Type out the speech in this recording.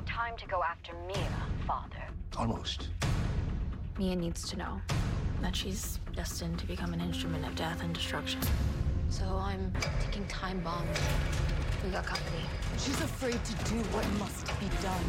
the time to go after Mia, Father. Almost. Mia needs to know that she's destined to become an instrument of death and destruction. So I'm taking time bombs. We got company. She's afraid to do what must be done.